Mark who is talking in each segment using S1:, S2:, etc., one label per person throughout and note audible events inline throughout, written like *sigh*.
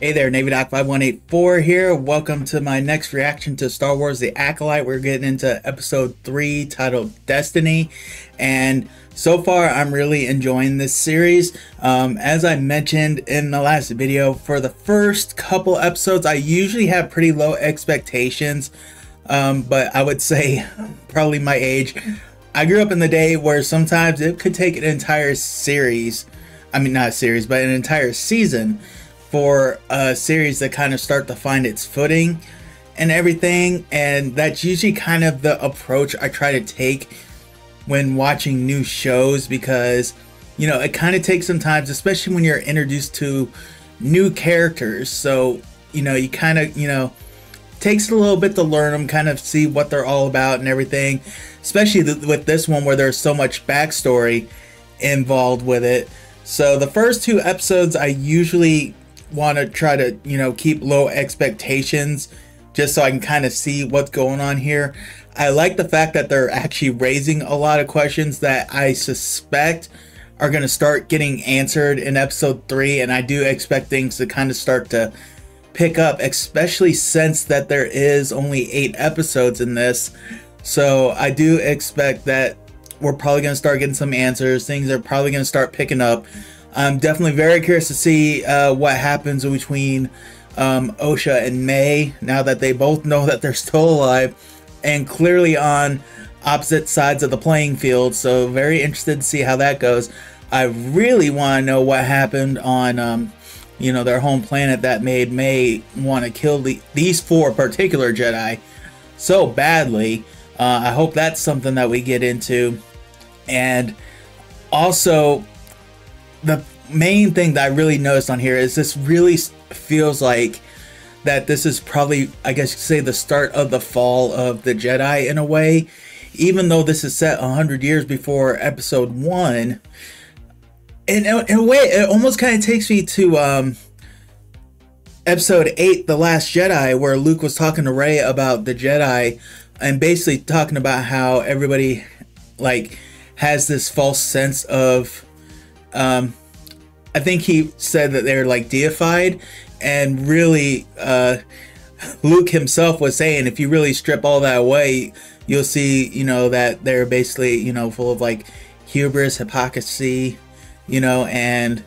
S1: Hey there, Navy Doc 5184 here. Welcome to my next reaction to Star Wars The Acolyte. We're getting into episode 3 titled Destiny. And so far, I'm really enjoying this series. Um, as I mentioned in the last video, for the first couple episodes, I usually have pretty low expectations. Um, but I would say, *laughs* probably my age, I grew up in the day where sometimes it could take an entire series. I mean, not a series, but an entire season for a series to kind of start to find its footing and everything. And that's usually kind of the approach I try to take when watching new shows because, you know, it kind of takes some time, especially when you're introduced to new characters. So, you know, you kind of, you know, takes a little bit to learn them, kind of see what they're all about and everything. Especially th- with this one where there's so much backstory involved with it. So the first two episodes, I usually want to try to, you know, keep low expectations just so I can kind of see what's going on here. I like the fact that they're actually raising a lot of questions that I suspect are going to start getting answered in episode 3 and I do expect things to kind of start to pick up especially since that there is only 8 episodes in this. So I do expect that we're probably going to start getting some answers. Things are probably going to start picking up. I'm definitely very curious to see uh, what happens between um, Osha and Mae now that they both know *laughs* that they're still alive and clearly on opposite sides of the playing field. So very interested to see how that goes. I really want to know what happened on, um, you know, their home planet that made Mae want to kill the, these four particular Jedi so badly. Uh, I hope that's something that we get into. And also, the main thing that I really noticed on here is this really feels like that this is probably, I guess you could say, the start of the fall of the Jedi in a way. Even though this is set 100 years before episode 1. In, in a way, it almost kind of takes me to um, episode 8, The Last Jedi, where Luke was talking to Rey about the Jedi and basically talking about how everybody, like, has this false sense of um, I think he said that they're like deified, and really, uh, Luke himself was saying if you really strip all that away, you'll see, you know, that they're basically, you know, full of like hubris, hypocrisy, you know, and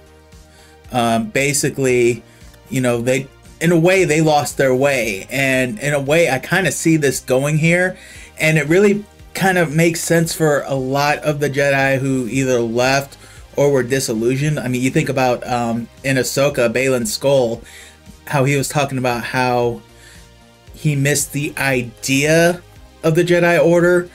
S1: um, basically, you know, they, in a way, they lost their way. And in a way, I kind of see this going here. And it really kind of makes sense for a lot of the Jedi who either left or were disillusioned. I mean, you think about um, in Ahsoka, Baylan Skoll, how he was talking about how he missed the idea of the Jedi Order,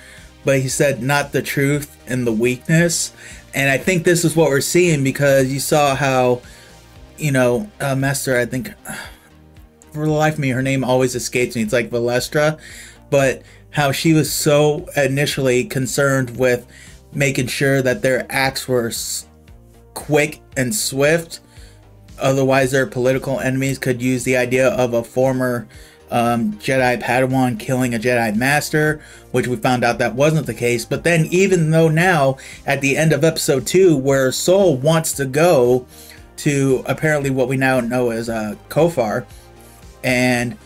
S1: but he said not the truth and the weakness. And I think this is what we're seeing because you saw how, you know, uh, Master, I think, *sighs* for the life of me, her name always escapes me. It's like Valestra, but how she was so initially concerned with making sure that their acts were quick and swift. Otherwise, their political enemies could use the idea of a former um, Jedi Padawan killing a Jedi Master, which we found out that wasn't the case. But then, even though now, at the end of episode 2, where Sol wants to go to apparently what we now know as uh, Khofar, and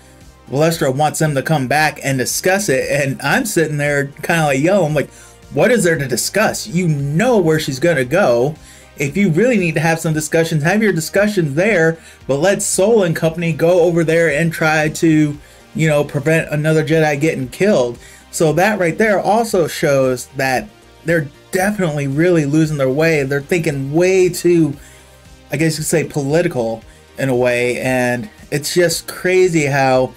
S1: Valestra wants them to come back and discuss it, and I'm sitting there kind of like yelling, "I'm like, what is there to discuss? You know where she's going to go if you really need to have some discussions, have your discussions there, but let Sol and company go over there and try to, you know, prevent another Jedi getting killed. So that right there also shows that they're definitely really losing their way. They're thinking way too, I guess you could say, political in a way. And it's just crazy how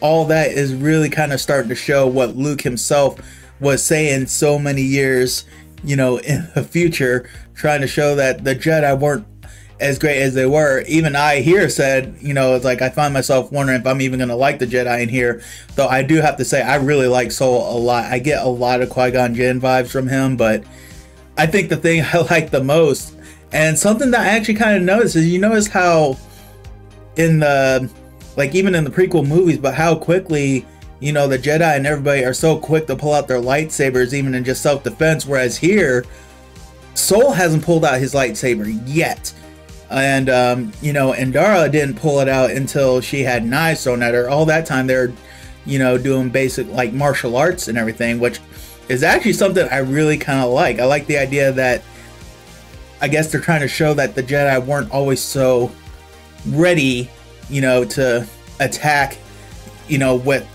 S1: all that is really kind of starting to show what Luke himself was saying so many years you know, in the future, trying to show that the Jedi weren't as great as they were. Even I here said, you know, it's like I find myself wondering if I'm even going to like the Jedi in here. Though I do have to say, I really like Sol a lot. I get a lot of Qui Gon Jinn vibes from him, but I think the thing *laughs* I like the most, and something that I actually kind of noticed, is you notice how in the, like even in the prequel movies, but how quickly you know, the Jedi and everybody are so quick to pull out their lightsabers even in just self-defense, whereas here, Sol hasn't pulled out his lightsaber yet. and um, you know, Indara didn't pull it out until she had knives thrown at her. All that time they're, you know, doing basic like martial arts and everything, which is actually something I really kind of like. I like the idea that I guess they're trying to show that the Jedi weren't always so ready, you know, to attack, you know, with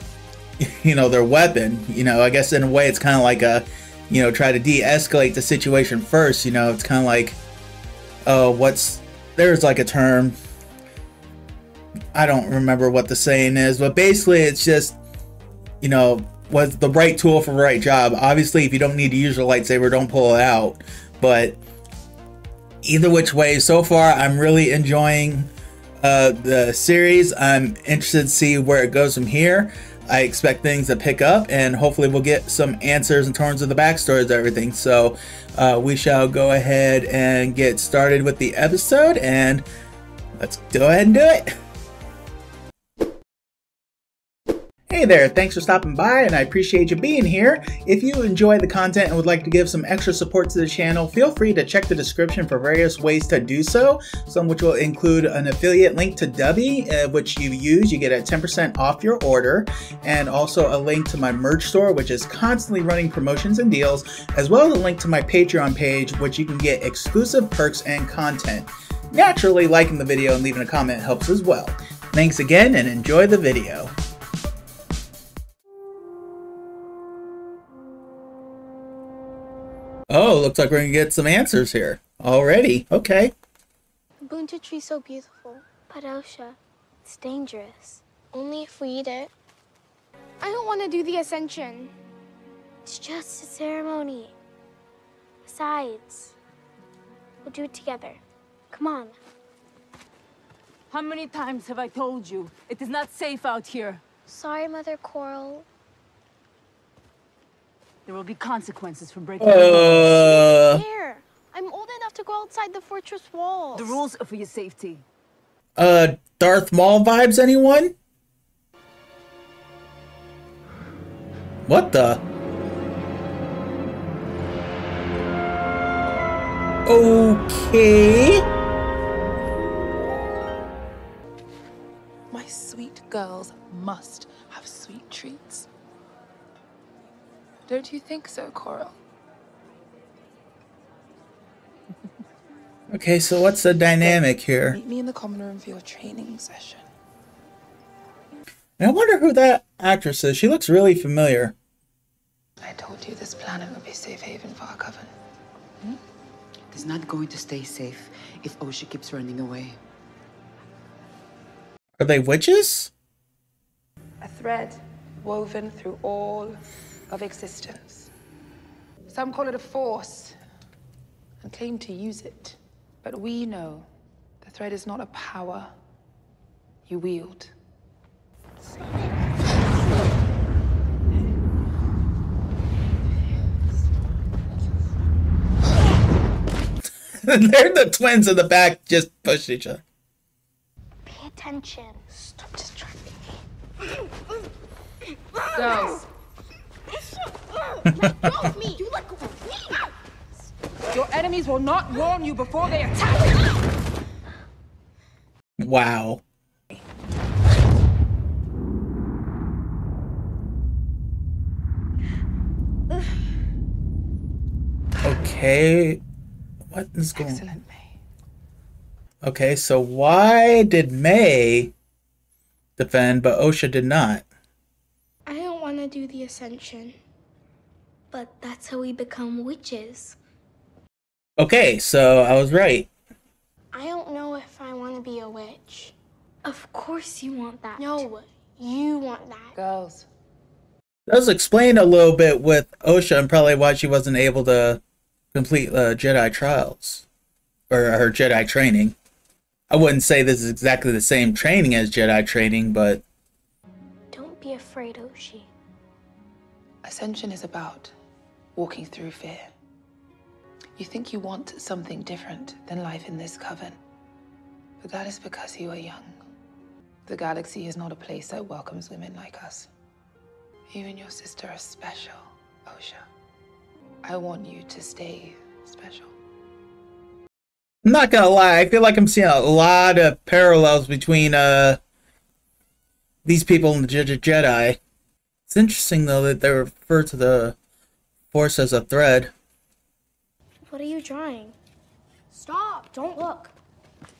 S1: *laughs* you know their weapon. You know, I guess in a way it's kind of like a, you know, try to de-escalate the situation first. You know, it's kind of like, oh, what's there's like a term. I don't remember what the saying is, but basically it's just, you know, was the right tool for the right job. Obviously, if you don't need to use your lightsaber, don't pull it out. But either which way, so far I'm really enjoying uh, the series. I'm interested to see where it goes from here. I expect things to pick up, and hopefully, we'll get some answers in terms of the backstories of everything. So, uh, we shall go ahead and get started with the episode, and let's go ahead and do it. Hey there, thanks for stopping by and I appreciate you being here. If you enjoy the content and would like to give some extra support to the channel, feel free to check the description for various ways to do so, some which will include an affiliate link to Dubby, uh, which you use, you get a 10% off your order, and also a link to my merch store, which is constantly running promotions and deals, as well as a link to my Patreon page, which you can get exclusive perks and content. Naturally, liking the video and leaving a comment helps as well. Thanks again and enjoy the video. Oh, looks like we're gonna get some answers here already. Okay.
S2: The bunta tree's so beautiful. But Osha, it's dangerous. Only if we eat it. I don't want to do the ascension. It's just a ceremony. Besides, we'll do it together. Come on.
S3: How many times have I told you? It is not safe out here.
S2: Sorry, Mother Koril.
S3: There will be consequences for breaking the rules.
S1: Uh,
S2: Here. I'm old enough to go outside the fortress walls.
S3: The rules are for your safety.
S1: uh, Darth Maul vibes, anyone? What the? Okay.
S4: My sweet girls must have sweet treats. Don't you think so, Koril? *laughs*
S1: Okay, so what's the dynamic here?
S4: Meet me in the common room for your training session.
S1: And I wonder who that actress is. She looks really familiar.
S4: I told you this planet would be safe haven for our coven. Hmm?
S5: It is not going to stay safe if Osha keeps running away.
S1: Are they witches?
S4: A thread woven through all of existence. Some call it a force and claim to use it. But we know the thread is not a power you wield. *laughs*
S1: They're the twins in the back just push each other.
S2: Pay attention. Stop distracting me.
S4: Girls,
S2: Let go of me. You let go of me.
S4: your enemies will not warn you before they attack.
S1: Wow. Okay. What is going on?
S4: Excellent, Mae.
S1: Okay, so why did Mae defend, but Osha did not?
S2: I don't want to do the ascension. But that's how we become witches.
S1: Okay, so I was right.
S2: I don't know if I want to be a witch. Of course you want that. No, you want that.
S4: Girls,
S1: Does explain a little bit with Osha and probably why she wasn't able to complete uh, Jedi trials or her Jedi training. I wouldn't say this is exactly the same training as Jedi training, but
S2: Don't be afraid, Oshi.
S4: Ascension is about walking through fear. You think you want something different than life in this coven. But that is because you are young. The galaxy is not a place that welcomes women like us. You and your sister are special, Osha. I want you to stay special.
S1: I'm not gonna lie, I feel like I'm seeing a lot of parallels between uh these people and the Jedi. It's interesting though that they refer to the Force as a thread.
S2: What are you drawing? Stop! Don't look.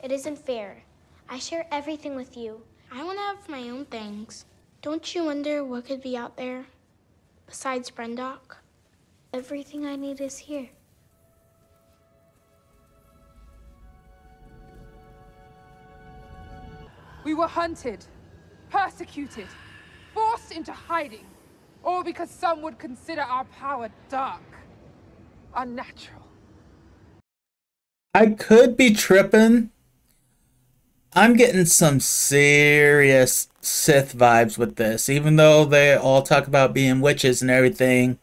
S2: It isn't fair. I share everything with you. I want to have my own things. Don't you wonder what could be out there? Besides Brendok? Everything I need is here.
S6: We were hunted, persecuted, forced into hiding, all because some would consider our power dark, unnatural.
S1: I could be tripping. I'm getting some serious Sith vibes with this, even though they all talk about being witches and everything.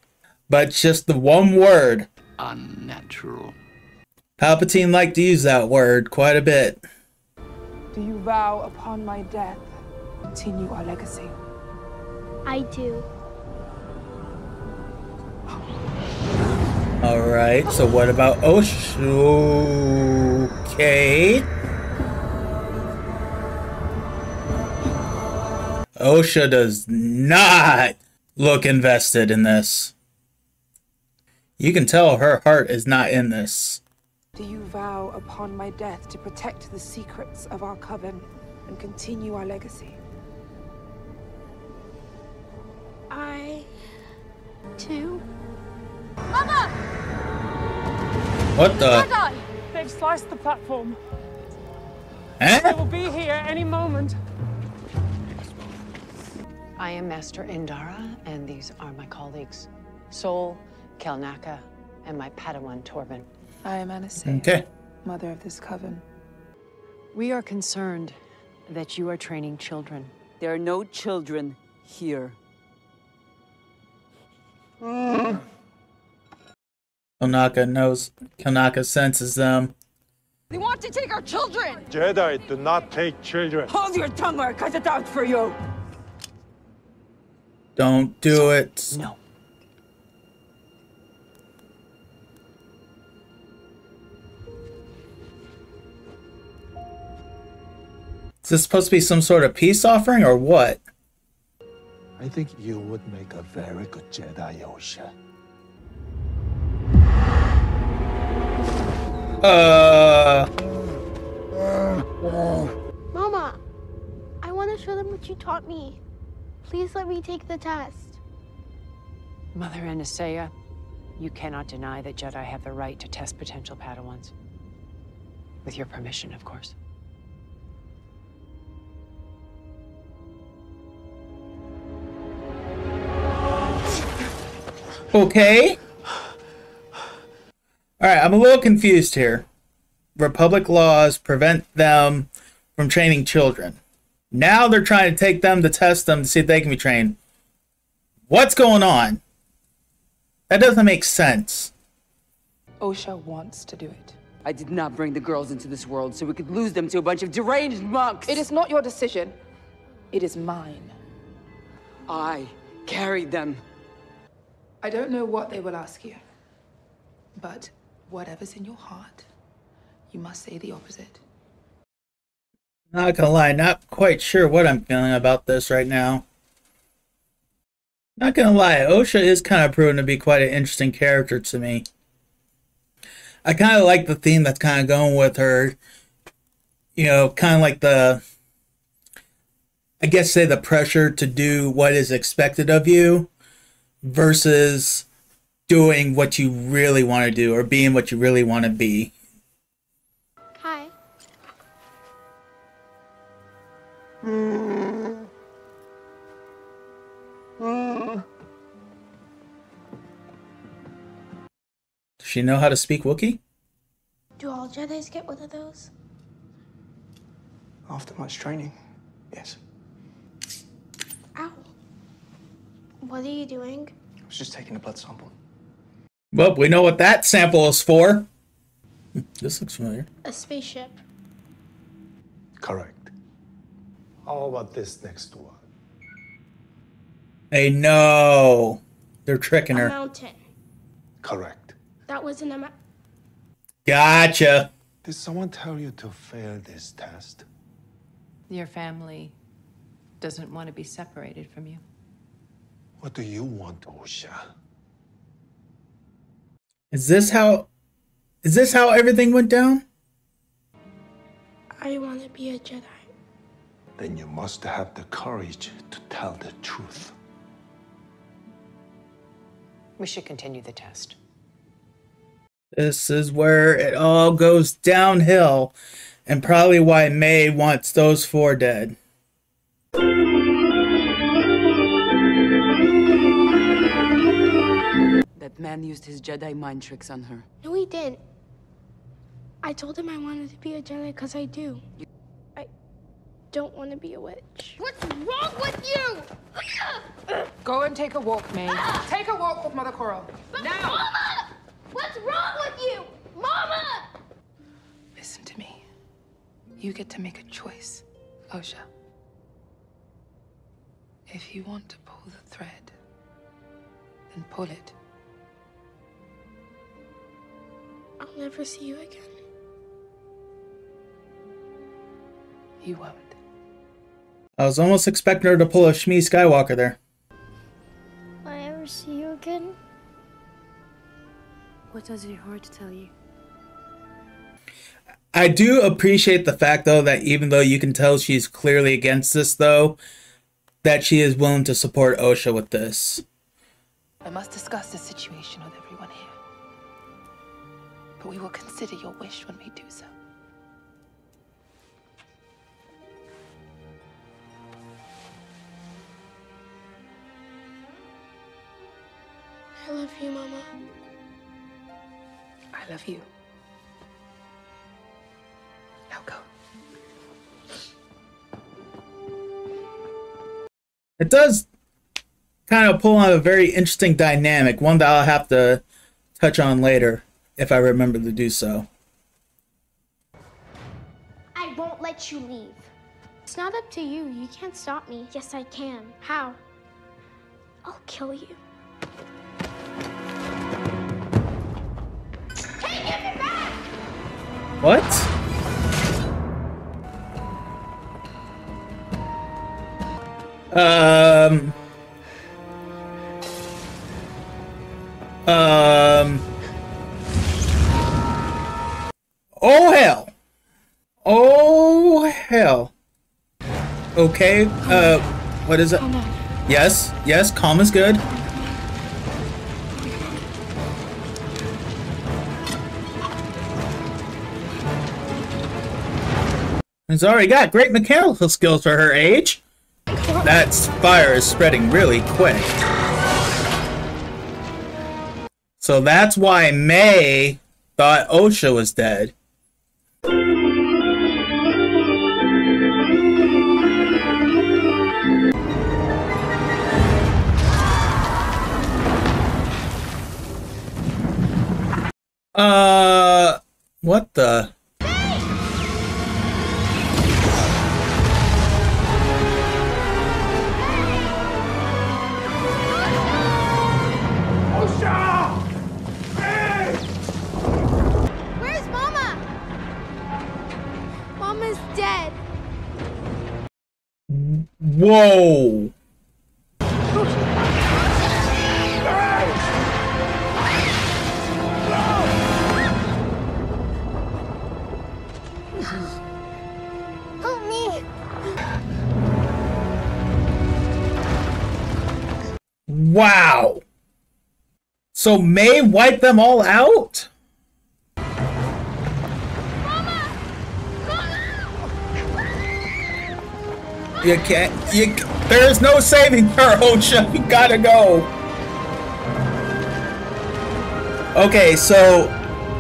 S1: But just the one word,
S7: unnatural.
S1: Palpatine liked to use that word quite a bit.
S6: Do you vow upon my death, to continue our legacy?
S2: I do.
S1: Alright, so what about Osha? Okay. Osha does not look invested in this. You can tell her heart is not in this.
S6: Do you vow upon my death to protect the secrets of our coven and continue our legacy?
S2: I do.
S1: What the?
S8: They've sliced the platform.
S1: Eh?
S8: They will be here any moment.
S9: I am Master Indara, and these are my colleagues, Sol, Kelnacca, and my Padawan Torbin.
S4: I am Aniseya,
S1: Okay.
S4: mother of this coven.
S9: We are concerned that you are training children.
S5: There are no children here.
S1: Kanaka knows. Kanaka senses them.
S3: They want to take our children!
S10: Jedi do not take children.
S3: Hold your tongue or I cut it out for you!
S1: Don't do it.
S9: No.
S1: Is this supposed to be some sort of peace offering or what?
S10: I think you would make a very good Jedi, Osha.
S1: Uh.
S2: Mama, I want to show them what you taught me. Please let me take the test.
S9: Mother Aniseya, you cannot deny that Jedi have the right to test potential Padawans. With your permission, of course.
S1: Okay. Alright, I'm a little confused here. Republic laws prevent them from training children. Now they're trying to take them to test them to see if they can be trained. What's going on? That doesn't make sense.
S4: Osha wants to do it.
S5: I did not bring the girls into this world so we could lose them to a bunch of deranged monks.
S6: It is not your decision. It is mine.
S5: I carried them.
S4: I don't know what they will ask you, but whatever's in your heart, you must say the opposite.
S1: Not gonna lie, not quite sure what I'm feeling about this right now. Not gonna lie, Osha is kind of proven to be quite an interesting character to me. I kind of like the theme that's kind of going with her. You know, kind of like the, I guess, say the pressure to do what is expected of you versus doing what you really want to do or being what you really want to be.
S2: Hi.
S1: Does she know how to speak Wookiee?
S2: Do all Jedi's get one of those?
S11: After much training, yes.
S2: What are you doing?
S11: I was just taking a blood sample.
S1: Well, we know what that sample is for. This looks familiar.
S2: A spaceship.
S10: Correct. How about this next one?
S1: Hey, no. They're tricking
S2: A
S1: her.
S2: mountain.
S10: Correct.
S2: That wasn't a ma-
S1: Gotcha.
S10: Did someone tell you to fail this test?
S9: Your family doesn't want to be separated from you.
S10: What do you want, Osha?
S1: Is this how is this how everything went down?
S2: I want to be a Jedi.
S10: Then you must have the courage to tell the truth.
S9: We should continue the test.
S1: This is where it all goes downhill, and probably why Mae wants those four dead.
S5: Man used his Jedi mind tricks on her.
S2: No, he didn't. I told him I wanted to be a Jedi because I do. I don't want to be a witch.
S6: What's wrong with you? Go and take a walk, Mae. Ah! Take a walk with Mother Koril. now!
S2: Mama! What's wrong with you? Mama!
S4: Listen to me. You get to make a choice, Osha. If you want to pull the thread, then pull it.
S2: Never see you again.
S4: You won't.
S1: I was almost expecting her to pull a Shmi Skywalker there.
S2: Will I ever see you again?
S7: What does your heart tell you?
S1: I do appreciate the fact though that even though you can tell she's clearly against this though, that she is willing to support Osha with this.
S4: I must discuss the situation with everyone here. But we will consider your wish when we do so.
S2: I love you, Mama.
S4: I love you. Now go.
S1: It does kind of pull on a very interesting dynamic, one that I'll have to touch on later if I remember to do so.
S2: I won't let you leave. It's not up to you. You can't stop me. Yes, I can. How? I'll kill you. Hey, give it back!
S1: What? Um. Um. Oh hell. Oh hell. Okay. Uh, what is it? Yes. Yes. Calm is good. It's already got great mechanical skills for her age. That fire is spreading really quick. So that's why Mae thought Osha was dead. Uh, what the?
S2: Where's Mama? Mama's dead.
S1: Whoa! *laughs* Wow! So Mae wiped them all out? You can't. You. There is no saving her, *laughs* Osha. You gotta go. Okay, so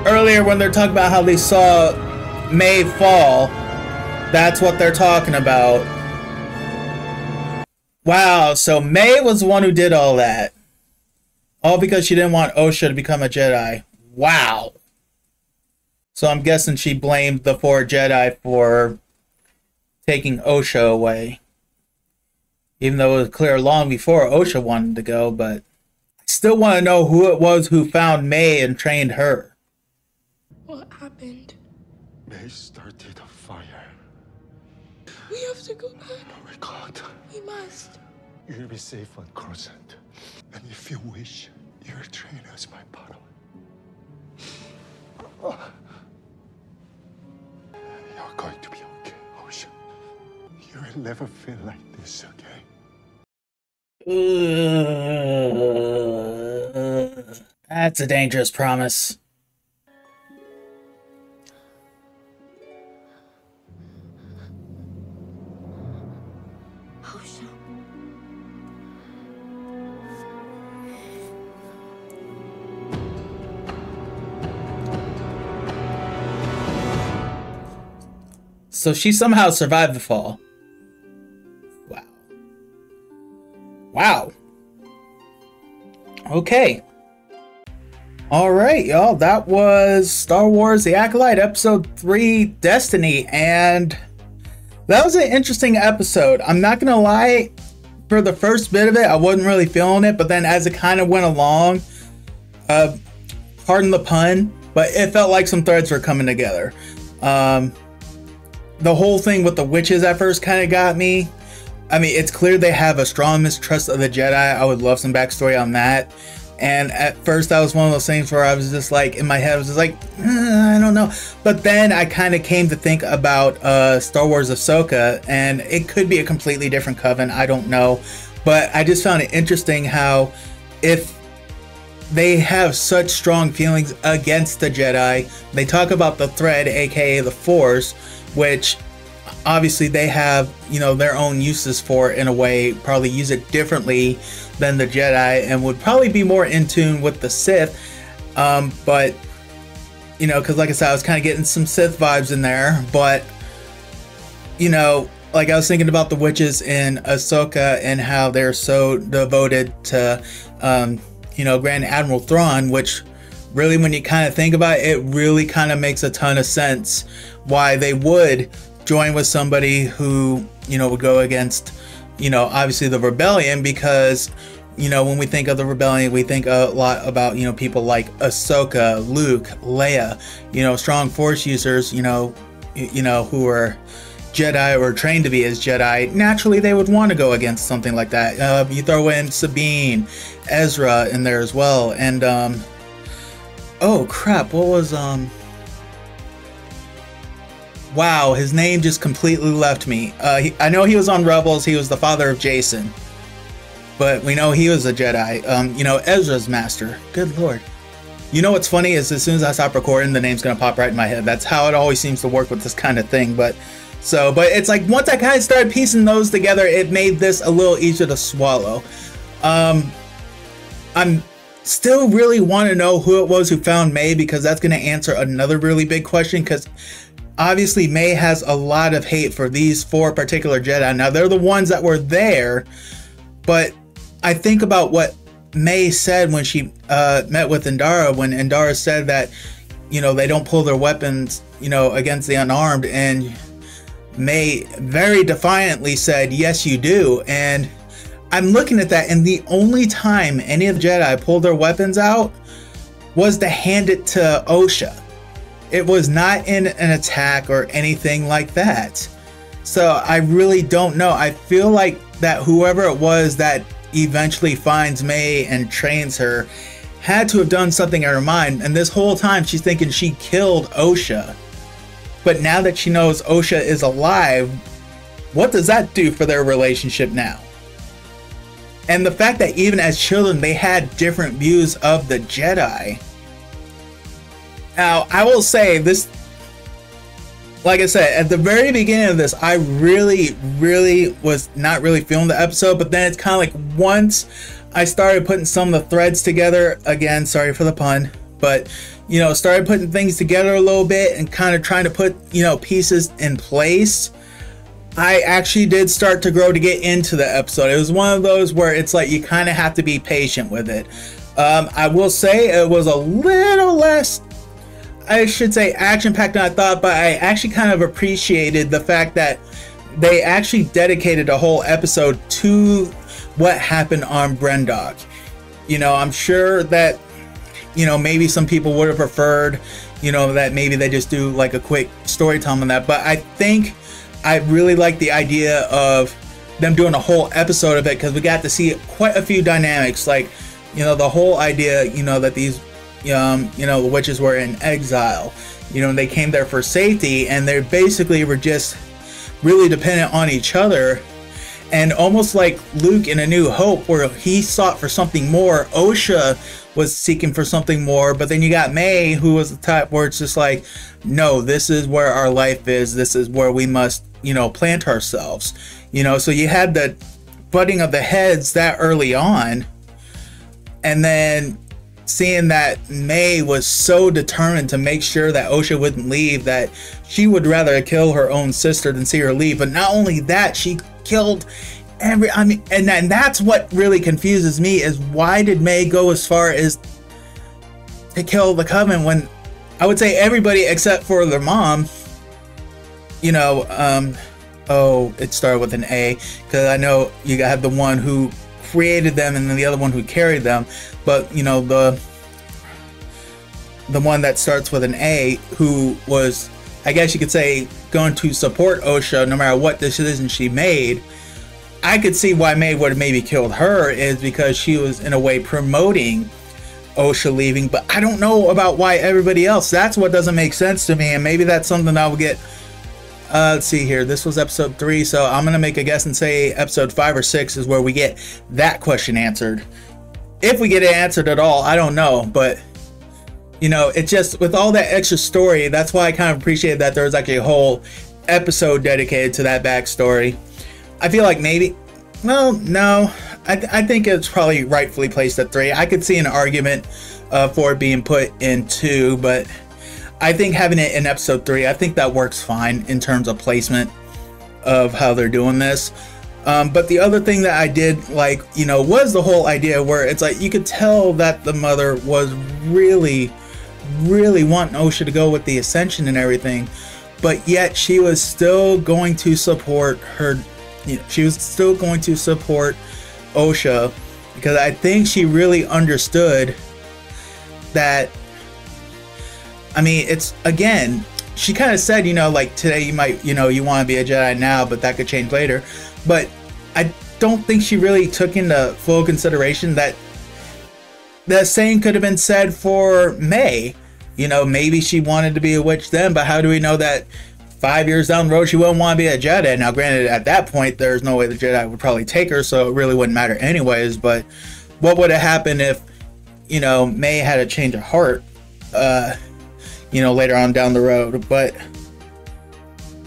S1: earlier when they're talking about how they saw Mae fall, that's what they're talking about. Wow, so Mae was the one who did all that. All because she didn't want Osha to become a Jedi. Wow. So I'm guessing she blamed the four Jedi for taking Osha away. Even though it was clear long before Osha wanted to go, but I still want to know who it was who found Mae and trained her.
S2: What happened?
S10: Mae started a fire.
S6: We have to go back.
S10: No, we can't.
S6: We must.
S10: You'll be safe on Coruscant. And if you wish, you'll train as my Padawan. You're going to be okay, Osha. You will never feel like this again.
S1: That's a dangerous promise. So she somehow survived the fall. Wow. Wow. Okay. All right, y'all. That was Star Wars The Acolyte, Episode 3 Destiny. And that was an interesting episode. I'm not going to lie. For the first bit of it, I wasn't really feeling it. But then as it kind of went along, uh, pardon the pun, but it felt like some threads were coming together. Um, the whole thing with the witches at first kind of got me. I mean, it's clear they have a strong mistrust of the Jedi. I would love some backstory on that. And at first, that was one of those things where I was just like, in my head, I was just like, "Uh, I don't know. But then I kind of came to think about uh, Star Wars Ahsoka, and it could be a completely different coven. I don't know. But I just found it interesting how if they have such strong feelings against the Jedi. They talk about the thread, aka the Force, which obviously they have, you know, their own uses for in a way, probably use it differently than the Jedi and would probably be more in tune with the Sith. Um, but, you know, because like I said, I was kind of getting some Sith vibes in there, but, you know, like I was thinking about the witches in Ahsoka and how they're so devoted to, um, you know, Grand Admiral Thrawn, which really, when you kind of think about it, it really kind of makes a ton of sense why they would join with somebody who, you know, would go against, you know, obviously the rebellion because, you know, when we think of the rebellion, we think a lot about, you know, people like Ahsoka, Luke, Leia, you know, strong force users, you know, you know, who are Jedi or trained to be as Jedi, naturally they would want to go against something like that. Uh, you throw in Sabine, Ezra in there as well, and um, oh crap, what was um, wow, his name just completely left me. Uh, he, I know he was on Rebels. He was the father of Jacen, but we know he was a Jedi. Um, you know, Ezra's master. Good lord. You know what's funny is as soon as I stop recording, the name's gonna pop right in my head. That's how it always seems to work with this kind of thing. But so, but it's like once I kind of started piecing those together, it made this a little easier to swallow. Um, I'm still really want to know who it was who found Mae because that's going to answer another really big question. Because obviously Mae has a lot of hate for these four particular Jedi. Now they're the ones that were there, but I think about what Mae said when she uh, met with Indara. When Indara said that you know they don't pull their weapons, you know, against the unarmed, and Mae very defiantly said, "Yes, you do." And I'm looking at that, and the only time any of the Jedi pulled their weapons out was to hand it to Osha. It was not in an attack or anything like that. So I really don't know. I feel like that whoever it was that eventually finds Mae and trains her had to have done something in her mind. And this whole time she's thinking she killed Osha. But now that she knows Osha is alive, what does that do for their relationship now? And the fact that even as children they had different views of the Jedi. Now, I will say this like I said, at the very beginning of this, I really, really was not really feeling the episode, but then it's kind of like once I started putting some of the threads together, again, sorry for the pun, but you know, started putting things together a little bit and kind of trying to put, you know, pieces in place. I actually did start to grow to get into the episode. It was one of those where it's like you kind of have to be patient with it. Um, I will say it was a little less I should say action packed than I thought, but I actually kind of appreciated the fact that they actually dedicated a whole episode to what happened on Brendok. You know, I'm sure that you know, maybe some people would have preferred, you know, that maybe they just do like a quick story time on that. But I think I really like the idea of them doing a whole episode of it because we got to see quite a few dynamics. Like, you know, the whole idea, you know, that these, um, you know, the witches were in exile. You know, they came there for safety and they basically were just really dependent on each other. And almost like Luke in A New Hope, where he sought for something more, Osha was seeking for something more. But then you got Mae, who was the type where it's just like, no, this is where our life is. This is where we must, you know, plant ourselves. You know, so you had the butting of the heads that early on. And then seeing that Mae was so determined to make sure that Osha wouldn't leave that she would rather kill her own sister than see her leave. But not only that, she killed every I mean and, and that's what really confuses me is why did Mae go as far as to kill the coven when I would say everybody except for their mom, you know, um oh, it started with an A because I know you have the one who created them and then the other one who carried them. But you know the the one that starts with an A who was I guess you could say going to support Osha no matter what decision she made. I could see why Mae would have maybe killed her is because she was in a way promoting Osha leaving, but I don't know about why everybody else. That's what doesn't make sense to me, and maybe that's something I will get. Uh, let's see here. This was episode three, so I'm gonna make a guess and say episode five or six is where we get that question answered. If we get it answered at all, I don't know, but you know, it just with all that extra story, that's why I kind of appreciate that there was actually a whole episode dedicated to that backstory. I feel like maybe, well, no, I, th- I think it's probably rightfully placed at three. I could see an argument uh, for it being put in two, but I think having it in episode three, I think that works fine in terms of placement of how they're doing this. Um, but the other thing that I did like, you know, was the whole idea where it's like you could tell that the mother was really, really wanting Osha to go with the ascension and everything, but yet she was still going to support her. You know, she was still going to support Osha because I think she really understood that. I mean, it's again, she kind of said, you know, like today you might, you know, you want to be a Jedi now, but that could change later. But I don't think she really took into full consideration that the same could have been said for Mae. You know, maybe she wanted to be a witch then, but how do we know that five years down the road she wouldn't want to be a Jedi? Now, granted, at that point, there's no way the Jedi would probably take her, so it really wouldn't matter anyways. But what would have happened if, you know, Mae had a change of heart, uh, you know, later on down the road? But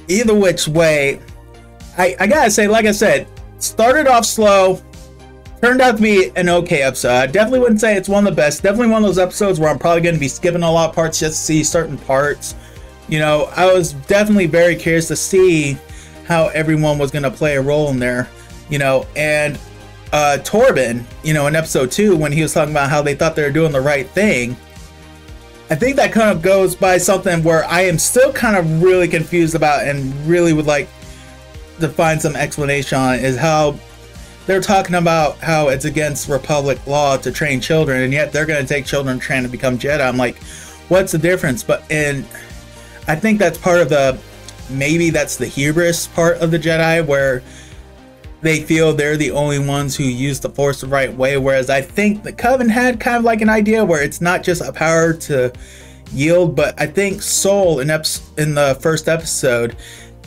S1: either which way, I, I gotta say, like I said, started off slow, turned out to be an okay episode. I definitely wouldn't say it's one of the best. Definitely one of those episodes where I'm probably going to be skipping a lot of parts just to see certain parts. You know, I was definitely very curious to see how everyone was going to play a role in there. You know, and uh, Torbin, you know, in episode two, when he was talking about how they thought they were doing the right thing, I think that kind of goes by something where I am still kind of really confused about and really would like to find some explanation on is how they're talking about how it's against Republic law to train children, and yet they're going to take children trying to become Jedi. I'm like, what's the difference? But and I think that's part of the maybe that's the hubris part of the Jedi where they feel they're the only ones who use the Force the right way. Whereas I think the Coven had kind of like an idea where it's not just a power to yield, but I think Sol in in the first episode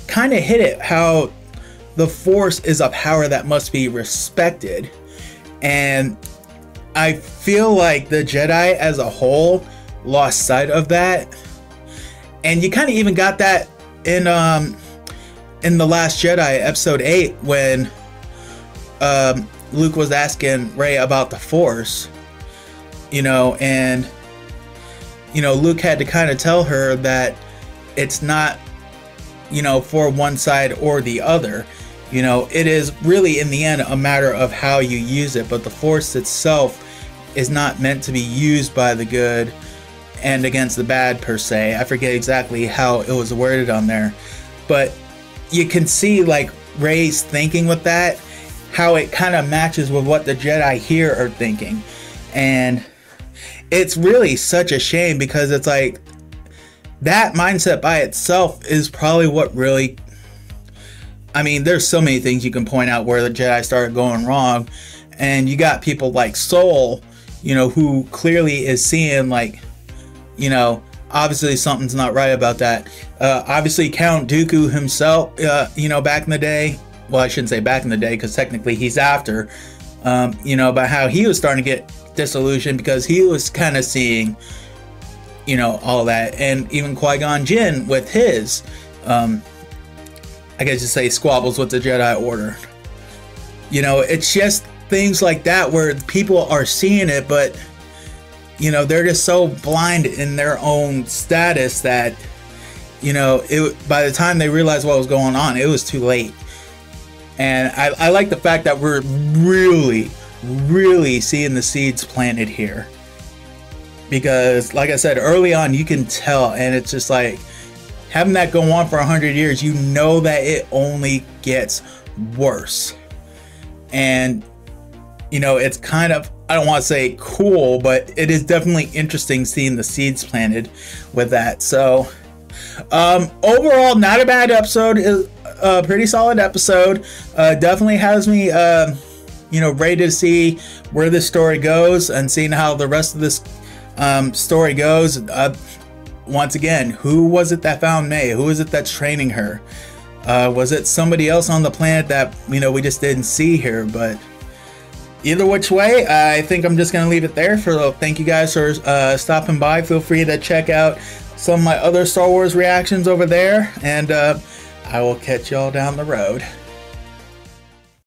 S1: kind of hit it how the Force is a power that must be respected. And I feel like the Jedi as a whole lost sight of that. And you kind of even got that in um in the last Jedi episode 8 when um Luke was asking Rey about the Force. You know, and you know, Luke had to kind of tell her that it's not you know, for one side or the other. You know, it is really in the end a matter of how you use it, but the force itself is not meant to be used by the good and against the bad per se. I forget exactly how it was worded on there, but you can see like Rey's thinking with that, how it kind of matches with what the Jedi here are thinking. And it's really such a shame because it's like that mindset by itself is probably what really I mean, there's so many things you can point out where the Jedi started going wrong, and you got people like Sol, you know, who clearly is seeing like, you know, obviously something's not right about that. Uh, obviously, Count Dooku himself, uh, you know, back in the day, well, I shouldn't say back in the day because technically he's after, um, you know, about how he was starting to get disillusioned because he was kind of seeing, you know, all that, and even Qui Gon Jinn with his. Um, I guess you say squabbles with the Jedi Order. You know, it's just things like that where people are seeing it, but you know they're just so blind in their own status that you know it. By the time they realized what was going on, it was too late. And I, I like the fact that we're really, really seeing the seeds planted here. Because, like I said, early on, you can tell, and it's just like having that go on for 100 years, you know that it only gets worse. And, you know, it's kind of, I don't want to say cool, but it is definitely interesting seeing the seeds planted with that. So, um, overall, not a bad episode. A pretty solid episode. Uh, definitely has me, uh, you know, ready to see where this story goes and seeing how the rest of this um, story goes. Uh, once again, who was it that found Mae? Who is it that's training her? Uh, was it somebody else on the planet that you know we just didn't see here? But either which way, I think I'm just gonna leave it there. For thank you guys for uh, stopping by. Feel free to check out some of my other Star Wars reactions over there, and uh, I will catch y'all down the road.